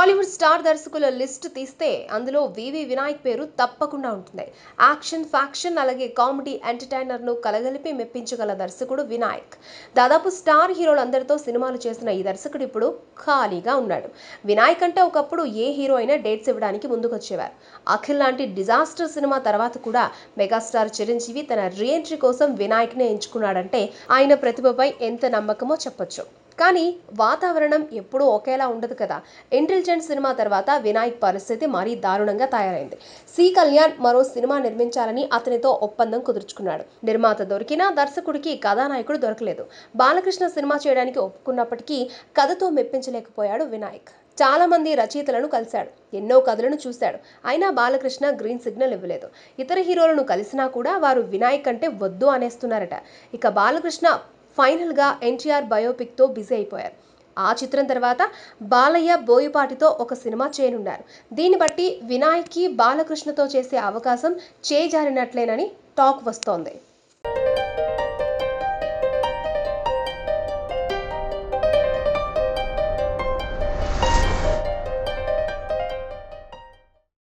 Tollywood star దర్శకుల list తీస్తే అందులో వివి వినాయక్ పేరు తప్పకుండా ఉంటుంది. యాక్షన్ ఫ్యాక్షన్ అలాగే కామెడీ ఎంటర్టైనర్ను కలగలిపి మెప్పించగల దర్శకుడు వినాయక్. దాదాపు స్టార్ హీరోలందరితో సినిమాలు చేసిన ఈ దర్శకుడు ఇప్పుడు ఖాళీగా ఉన్నాడు. వినాయక్ అంటే ఒకప్పుడు ఏ హీరో అయినా డేట్స్ ఇవ్వడానికి ముందుకొచ్చేవారు. అఖిల్ లాంటి డిజాస్టర్ సినిమా తర్వాత కూడా మెగాస్టార్ చిరంజీవి తన రీఎంట్రీ కోసం వినాయక్ నే ఎంచుకున్నాడంటే ఆయన ప్రతిభపై ఎంత నమ్మకమో చెప్పొచ్చు. కానీ వాతావరణం ఎప్పుడూ ఒకేలా ఉండదు కదా. ఇంటెలిజెంట్ సినిమా తర్వాత వినాయక్ పరిస్థితి మరీ దారుణంగా తయారైంది. సి. కళ్యాణ్ మరో సినిమా నిర్మించాలని అతనితో ఒప్పందం కుదుర్చుకున్నాడు. నిర్మాత దొరికినా దర్శకుడికి కథానాయకుడు దొరకలేదు. బాలకృష్ణ సినిమా చేయడానికి ఒప్పుకున్నప్పటికీ కథతో మెప్పించలేకపోయాడు వినాయక్. చాలామంది రచయితలను కలిశాడు. ఎన్నో కథలను చూశాడు. అయినా బాలకృష్ణ గ్రీన్ సిగ్నల్ ఇవ్వలేదు. ఇతర హీరోలను కలిసినా కూడా వారు వినాయక్ అంటే వద్దు అనేస్తున్నారట. ఇక బాలకృష్ణ ఫైనల్గా ఎన్టీఆర్ బయోపిక్తో బిజీ అయిపోయారు. ఆ చిత్రం తర్వాత బాలయ్య బోయపాటితో ఒక సినిమా చేయనున్నారు. దీన్ని బట్టి వినాయక్కి బాలకృష్ణతో చేసే అవకాశం చేజారినట్లేనని టాక్ వస్తోంది.